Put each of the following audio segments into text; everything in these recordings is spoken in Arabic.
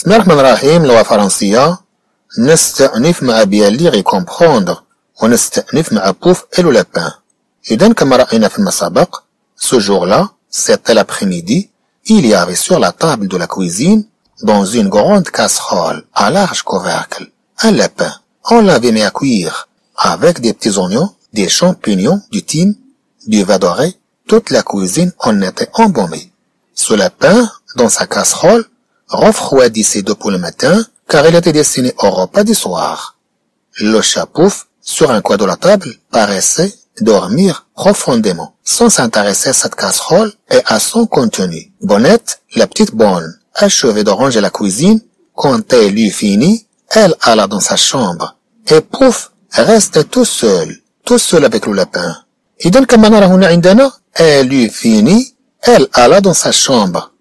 بسم الله الرحمن الرحيم لغة فرنسية نستأنف مع بيان ليغ كومبخوندغ ونستأنف مع بوف إلو لابان إذا كما رأينا في المسابق ce jour-là c'était l'après-midi il y avait sur la table de la cuisine dans une grande casserole à large couvercle un lapin on l'avait mis à cuire avec des petits oignons des champignons du thym du vin doré toute la cuisine en était embaumée ce lapin dans sa casserole renfroidissez d'eau pour le matin, car il était destiné au repas du soir. Le chat Pouf, sur un coin de la table, paraissait dormir profondément, sans s'intéresser à cette casserole et à son contenu. Bonnette, la petite bonne, achevait de ranger la cuisine. Quand elle eut fini, elle alla dans sa chambre. Et Pouf restait tout seul, tout seul avec le lapin. Et donc, elle eut fini, elle alla dans sa chambre.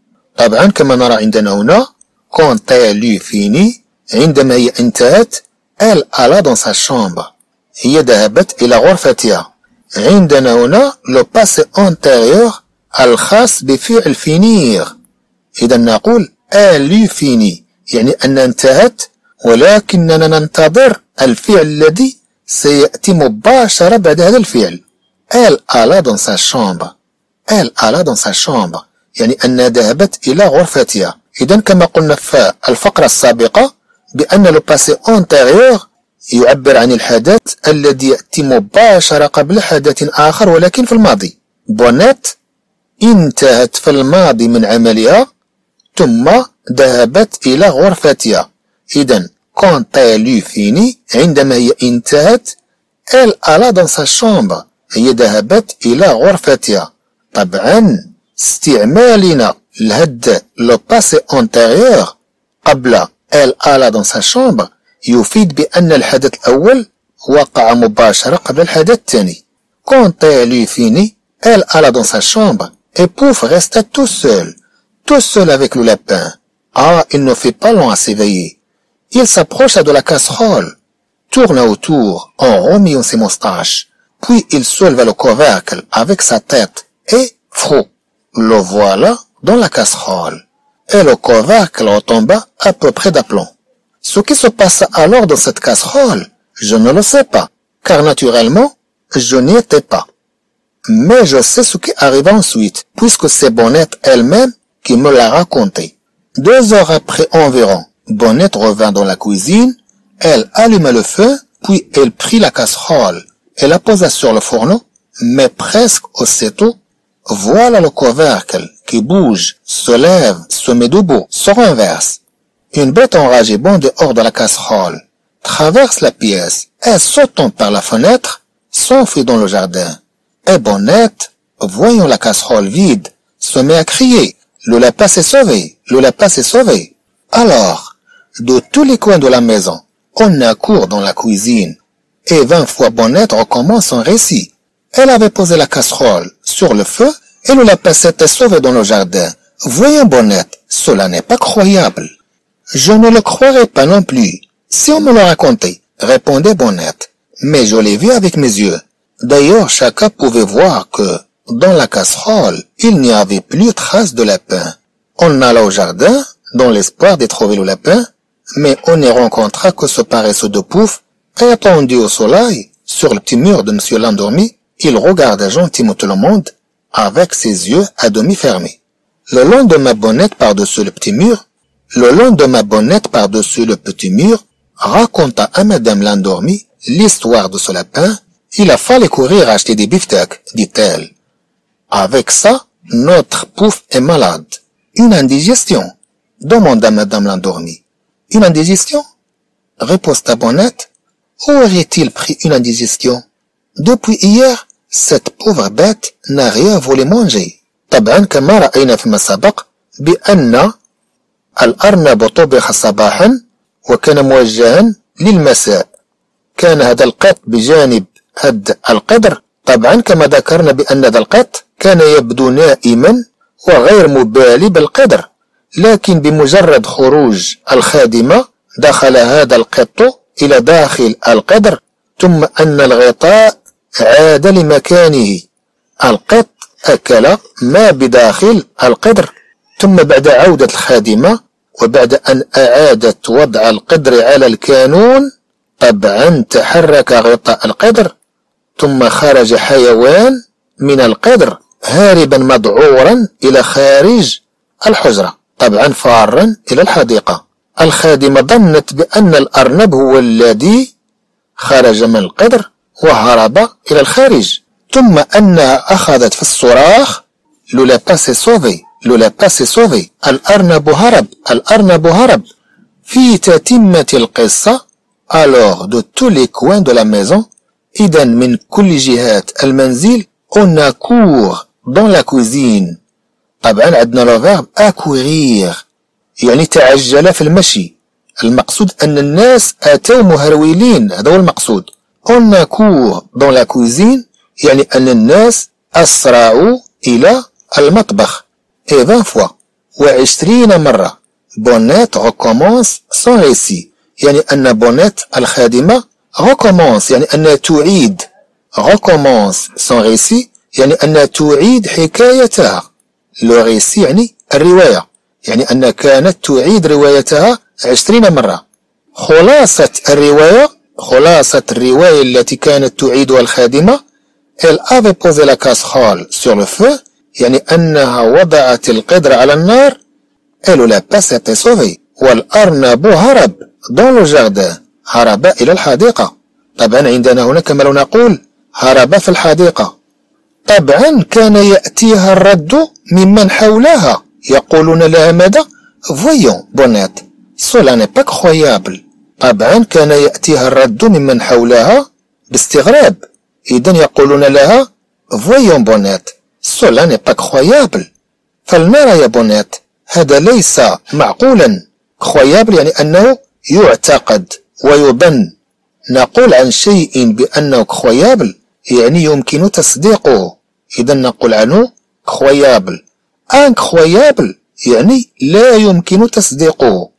طبعا كما نرى عندنا هنا eut fini عندما هي انتهت elle alla dans sa chambre. هي ذهبت إلى غرفتها. عندنا هنا لو باسي antérieur الخاص بفعل فينير إذا نقول eut fini يعني أن انتهت ولكننا ننتظر الفعل الذي سيأتي مباشرة بعد هذا الفعل. Elle alla dans sa chambre. Elle alla dans sa chambre. يعني أنها ذهبت إلى غرفتها. إذا كما قلنا في الفقرة السابقة بأن le passé antérieur يعبر عن الحدث الذي يأتي مباشرة قبل حدث آخر ولكن في الماضي. بونيت انتهت في الماضي من عملها ثم ذهبت إلى غرفتها. إذا quand elle eut fini عندما هي انتهت elle alla dans sa chambre. هي ذهبت إلى غرفتها. طبعا استعمالنا لهد لو باسي انتيريور قبل elle alla dans sa chambre يفيد بأن الحدث الأول وقع مباشرة قبل الحدث الثاني quand elle eut fini elle alla dans sa chambre et Pouf resta tout seul tout seul avec le lapin ah il ne fait pas long à s'éveiller il s'approcha de la casserole tourna autour en remuant ses moustaches puis il souleva le couvercle avec sa tête et frou le voilà dans la casserole et le couvercle retomba à peu près d'aplomb. Ce qui se passa alors dans cette casserole, je ne le sais pas, car naturellement, je n'y étais pas. Mais je sais ce qui arriva ensuite, puisque c'est Bonnette elle-même qui me l'a raconté. Deux heures après environ, Bonnette revint dans la cuisine, elle alluma le feu, puis elle prit la casserole et la posa sur le fourneau, mais presque aussitôt, voilà le couvercle qui bouge, se lève, se met debout, se renverse. Une bête enragée bonde hors de la casserole, traverse la pièce et sautant par la fenêtre, s'enfuit dans le jardin. Et Bonnette, voyant la casserole vide, se met à crier. Le lapin s'est sauvé, le lapin s'est sauvé. Alors, de tous les coins de la maison, on accourt dans la cuisine. Et vingt fois Bonnette recommence son récit. Elle avait posé la casserole sur le feu et le lapin s'était sauvé dans le jardin. Voyons Bonnette, cela n'est pas croyable. Je ne le croirais pas non plus, si on me le racontait, répondait Bonnette. Mais je l'ai vu avec mes yeux. D'ailleurs, chacun pouvait voir que, dans la casserole, il n'y avait plus trace de lapin. On alla au jardin, dans l'espoir de trouver le lapin, mais on n'y rencontra que ce paresseux de pouf, étendu au soleil, sur le petit mur de monsieur l'endormi, il regardait gentiment le monde, avec ses yeux à demi fermés. Le long de ma bonnette par-dessus le petit mur, le long de ma bonnette par-dessus le petit mur, raconta à madame l'endormie l'histoire de ce lapin. Il a fallu courir acheter des beefsteaks, dit-elle. Avec ça, notre pouf est malade. Une indigestion, demanda madame l'endormie. Une indigestion? riposta Bonnette. Où aurait-il pris une indigestion? Depuis hier, cette pauvre bête n'a rien voulu manger. طبعا كما رأينا فيما سبق بأن الأرنب طبخ صباحا وكان موجها للمساء. كان هذا القط بجانب هذا القدر. طبعا كما ذكرنا بأن هذا القط كان يبدو نائما وغير مبالي بالقدر. لكن بمجرد خروج الخادمة دخل هذا القط إلى داخل القدر. ثم أن الغطاء عاد لمكانه. القط أكل ما بداخل القدر. ثم بعد عودة الخادمة وبعد أن أعادت وضع القدر على الكانون طبعا تحرك غطاء القدر. ثم خرج حيوان من القدر هاربا مذعورا إلى خارج الحجرة طبعا فارا إلى الحديقة. الخادمة ظنت بأن الأرنب هو الذي خرج من القدر. وهرب إلى الخارج. ثم أنها أخذت في الصراخ le lapin s'est sauvé le lapin s'est sauvé الأرنب هرب الأرنب هرب. في تتمة القصة alors de tous les coins de la maison إذا من كل جهات المنزل on accourt dans la cuisine. طبعا عندنا le verbe accourir يعني تعجل في المشي. المقصود أن الناس أتوا مهرولين هذا هو المقصود. On accourt dans la cuisine يعني ان الناس اسرعوا إلى المطبخ et 20 fois وعشرين مرة بونيت recommence son récit. يعني ان بونيت الخادمة recommence. يعني انها تعيد recommence son récit. يعني أنها تعيد حكايتها le récit يعني الرواية يعني أنها كانت تعيد روايتها عشرين مرة خلاصة الرواية خلاصة الرواية التي كانت تعيدها الخادمة elle avait posé la casserole sur le feu يعني أنها وضعت القدر على النار et le lapin s'est sauvé. والأرنب هرب dans le jardin هرب إلى الحديقة. طبعا عندنا هنا كما لو نقول هرب في الحديقة. طبعا كان يأتيها الرد ممن حولها. يقولون لها ماذا؟ voyons بونيت cela n'est pas croyable طبعا كان يأتيها الرد ممن حولها؟ باستغراب. إذا يقولون لها voyons Bonnette cela n'est pas croyable فلنرى يا بونيت هذا ليس معقولا. croyable يعني أنه يعتقد ويظن. نقول عن شيء بأنه croyable يعني يمكن تصديقه. إذا نقول عنه croyable incroyable يعني لا يمكن تصديقه.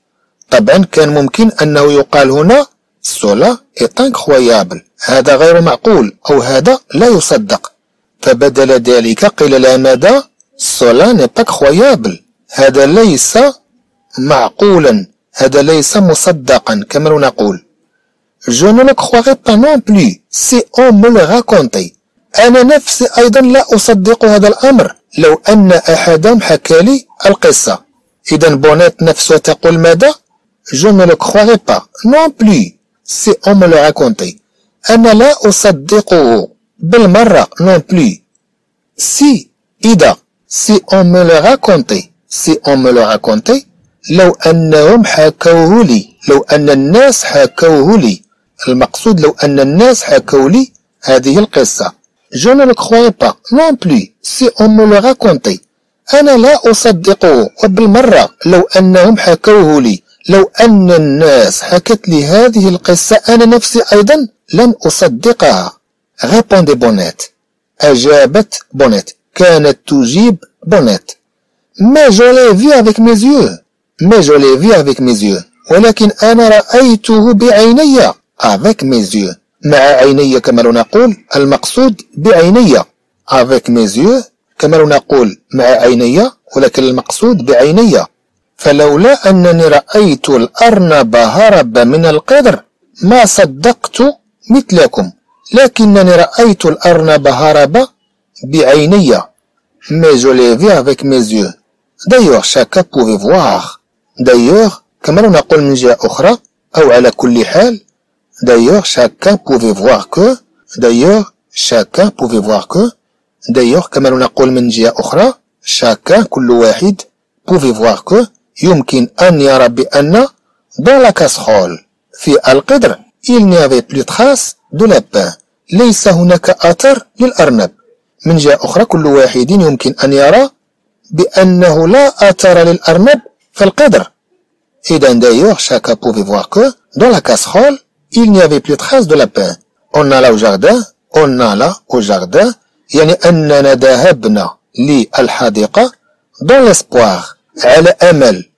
طبعا كان ممكن أنه يقال هنا سولا est incroyable هذا غير معقول أو هذا لا يصدق. فبدل ذلك قيل لا ماذا؟ سولا pas croyable هذا ليس معقولا. هذا ليس مصدقا كما نقول. Je ne le croirais pas non plus si on me le racontait. أنا نفسي أيضا لا أصدق هذا الأمر لو أن أحدهم حكى لي القصة. إذا بونيت نفسها تقول ماذا؟ Je ne le croirais pas non plus si on me le racontait أنا لا أصدقه بالمرة non plus si إذا si on me le racontait si on me le racontait لو أنهم حكوه لي لو أن الناس حكوه لي المقصود لو أن الناس حكوا لي هذه القصة Je ne le croyais pas non plus si on me le racontait أنا لا أصدقه وبالمرة لو أنهم حكوه لي لو أن الناس حكت لي هذه القصة أنا نفسي أيضا لن أصدقها. Répondait بونيت أجابت بونيت كانت تجيب بونيت ما vu avec mes yeux. ما vu avec mes yeux. ولكن أنا رأيته بعيني mes yeux. مع عيني كما لو نقول المقصود بعيني. Mes yeux كما لو نقول مع عيني ولكن المقصود بعيني. فلولا أنني رأيت الأرنب هرب من القدر ما صدقت مثلكم لكنني رأيت الأرنب هرب بعيني mais je l'ai vu avec mes yeux d'ailleurs chacun pouvait voir d'ailleurs كما لو نقول من جهة أخرى أو على كل حال D'ailleurs, chacun pouvait voir que, d'ailleurs, chacun pouvait voir que, d'ailleurs, كما نقول من جهة أخرى, chacun كل واحد pouvait voir que, يمكن أن يرى بأن dans la casserole في القدر il n'y avait plus trace de lapin ليس هناك أثر للأرنب من جهة أخرى كل واحد يمكن أن يرى بأنه لا أثر للأرنب في القدر إذا d'ailleurs chacun pouvait voir que dans la casserole il n'y avait plus trace de lapin on alla au jardin on alla au jardin يعني أننا ذهبنا للحديقة dans l'espoir على أمل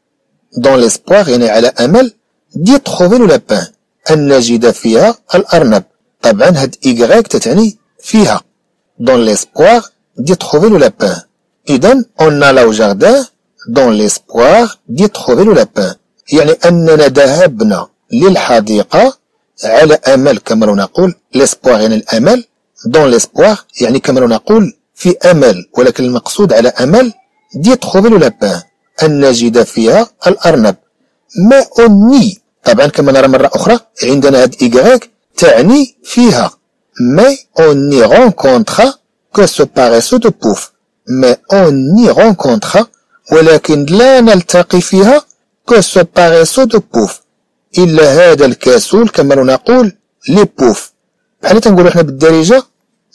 dans l'espoir يعني على أمل d'y trouver le lapin. أن نجد فيها الأرنب طبعا هاد إيغريك تتعني فيها dans l'espoir d'y trouver le lapin. إذا on alla au jardin. Dans l'espoir d'y trouver le lapin. يعني أننا ذهبنا للحديقة على أمل كما نقول l'espoir يعني الأمل dans l'espoir يعني كما نقول في أمل ولكن المقصود على أمل دي trouver le lapin. أن نجد فيها الأرنب. ما أني طبعا كما نرى مرة أخرى عندنا هاد إيغريك تعني فيها. y rencontre que ce paresseux de pouf. mais on y rencontre ولكن لا نلتقي فيها que ce paresseux de pouf. إلا هذا الكسول كما نقول لي بوف. بحال تنقولو حنا بالدارجة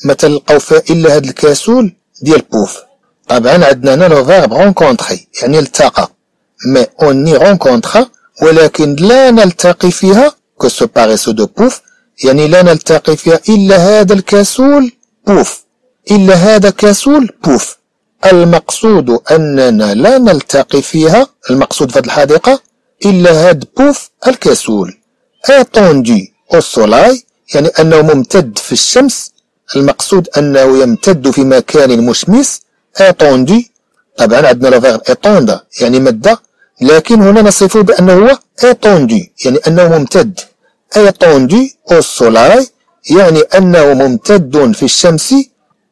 ما تلقاو فيها إلا هذا الكسول ديال بوف. طبعا عندنا هنا le verbe rencontrer يعني التقى. mais on n'y rencontra ولكن لا نلتقي فيها que ce paresseux de Pouf يعني لا نلتقي فيها إلا هذا الكسول بوف إلا هذا كسول بوف المقصود أننا لا نلتقي فيها المقصود في هذه الحديقة إلا هاد بوف الكسول. étendu au soleil يعني أنه ممتد في الشمس المقصود أنه يمتد في مكان مشمس étendu طبعا عندنا le verbe étendre يعني مدة لكن هنا نصفه بأنه هو étendu يعني أنه ممتد. étendu au soleil يعني أنه ممتد في الشمس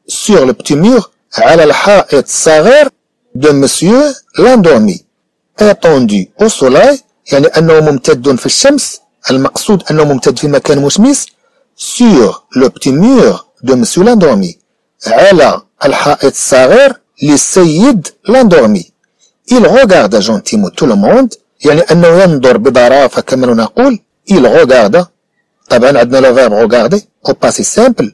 sur le petit mur على الحائط الصغير de monsieur Landormy étendu au soleil يعني أنه ممتد في الشمس المقصود أنه ممتد في مكان مشمس sur le petit mur de monsieur Landormy على الحائط الصغير للسيد لاندورمي. Il regarde gentiment tout le monde يعني أنه ينظر بظرافة كما نقول. Il regarde. طبعا عندنا le verbe regarder au passé simple.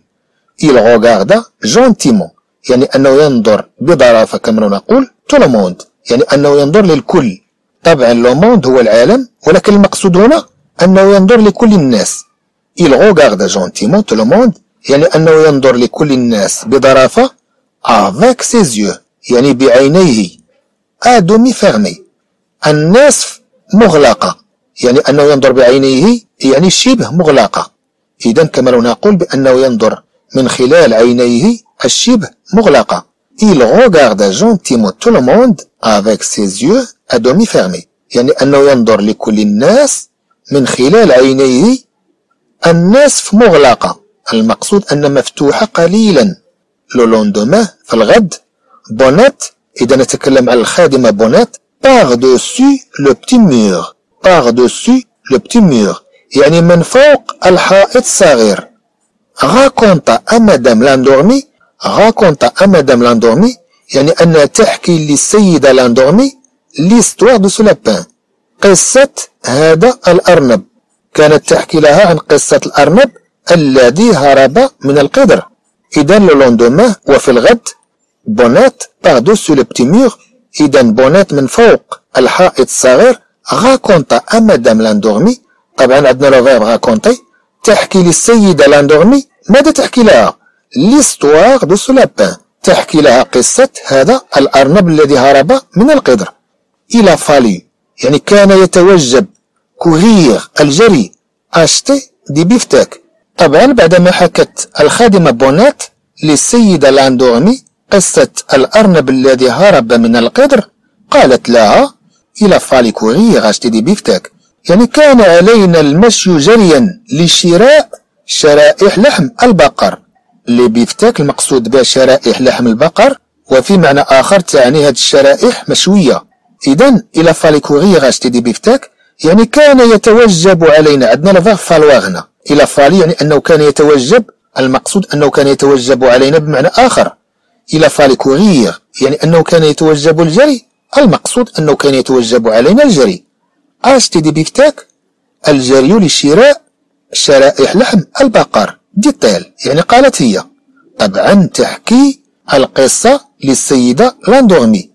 Il regarde gentiment يعني أنه ينظر بظرافة كما نقول tout le monde. يعني أنه ينظر للكل. طبعا le monde هو العالم ولكن المقصود هنا أنه ينظر لكل الناس. Il regarde gentiment tout le monde يعني أنه ينظر لكل الناس بظرافة avec ses yeux يعني بعينيه. à demi fermé الناس مغلقة يعني أنه ينظر بعينيه يعني شبه مغلقة. إذا كما نقول بأنه ينظر من خلال عينيه الشبه مغلقة. Il regarde gentiment tout le monde avec ses yeux à demi fermés. يعني أنه ينظر لكل الناس من خلال عينيه. الناس مغلقة. المقصود أن مفتوحة قليلا. le lendemain في الغد بونات إذا نتكلم عن الخادمة بونات par-dessus petit mur par-dessus le petit mur يعني من فوق الحائط الصغير. raconta à madame Landormy raconta à madame Landormy يعني أنها تحكي للسيدة لاندورمي l'histoire de ce lapin قصة هذا الأرنب. كانت تحكي لها عن قصة الأرنب الذي هرب من القدر. إذا le lendemain وفي الغد بونات par-dessus le petit mur إذا بونات من فوق الحائط الصغير raconta à madame Landormy طبعا عندنا le verbe raconter تحكي للسيدة لاندورمي ماذا تحكي لها؟ l'histoire de ce lapin تحكي لها قصة هذا الأرنب الذي هرب من القدر il fallait يعني كان يتوجب courir الجري acheter des biftecks طبعا بعدما حكت الخادمة بونات للسيدة لاندورمي قصة الأرنب الذي هرب من القدر؟ قالت لها il fallait acheter des biftecks. يعني كان علينا المشي جريا لشراء شرائح لحم البقر. les biftecks المقصود به شرائح لحم البقر وفي معنى آخر تعني هذه الشرائح مشوية. إذا il fallait acheter des biftecks يعني كان يتوجب علينا عندنا le verbe falloir هنا il fallait يعني أنه كان يتوجب المقصود أنه كان يتوجب علينا بمعنى آخر. il fallait courir يعني أنه كان يتوجب الجري. المقصود أنه كان يتوجب علينا الجري. acheter des biftecks الجري لشراء شرائح لحم البقر. dit-elle يعني قالت هي. طبعا تحكي القصة للسيدة لاندورمي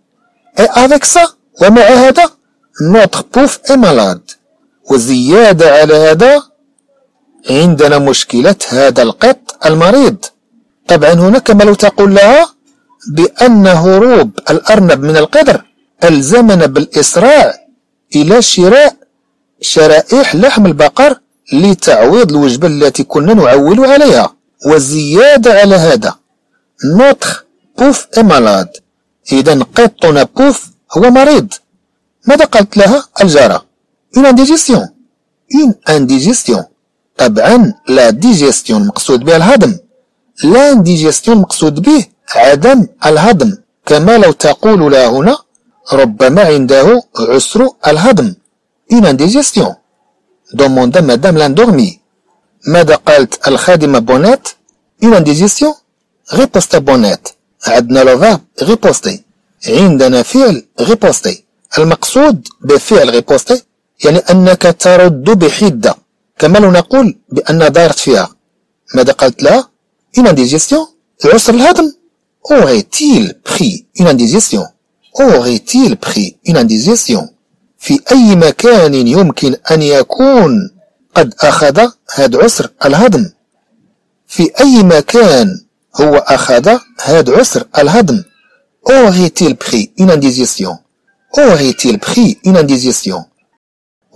اي افيك سا ومع هذا notre Pouf est malade وزيادة على هذا عندنا مشكلة هذا القط المريض. طبعا هنا كما لو تقول لها بأن هروب الأرنب من القدر. ألزمنا بالإسراع إلى شراء شرائح لحم البقر لتعويض الوجبة التي كنا نعول عليها. وزيادة على هذا notre Pouf est malade إذا قطنا بوف هو مريض. ماذا قالت لها؟ الجارة. Une indigestion. Une indigestion. طبعا la digestion مقصود بها الهضم. لا ديجيستيون مقصود به عدم الهضم. كما لو تقول لا هنا ربما عنده عسر الهضم. Une indigestion. Demanda madame l'endormie. ماذا قالت الخادمة بونات une indigestion. riposta بونات عندنا le verbe riposter عندنا فعل riposter المقصود بفعل riposter يعني أنك ترد بحدة. كما لو نقول بأن دارت فيها ماذا قالت لها؟ une indigestion عسر الهضم. où aurait-il pris une indigestion où aurait-il pris une indigestion في أي مكان يمكن أن يكون قد أخذ هاد عسر الهضم؟ في أي مكان هو أخذ هاد عسر الهضم؟ où aurait-il pris une indigestion où aurait-il pris une indigestion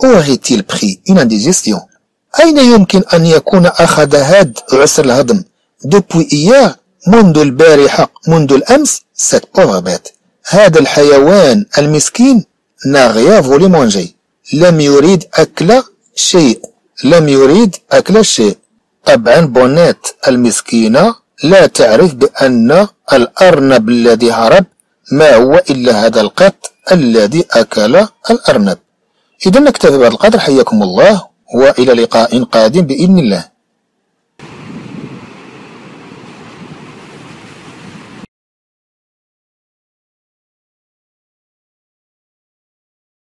où aurait-il pris une indigestion أين يمكن أن يكون أخذ هذا عسر الهضم؟ Depuis hier منذ البارحة منذ الأمس pauvre bête. هذا الحيوان المسكين rien voulu manger. لم يريد أكل شيء. لم يريد أكل شيء. طبعا بونيت المسكينة لا تعرف بأن الأرنب الذي هرب ما هو إلا هذا القط الذي أكل الأرنب. إذا نكتفي بهذا القدر. حياكم الله. وإلى لقاء قادم بإذن الله.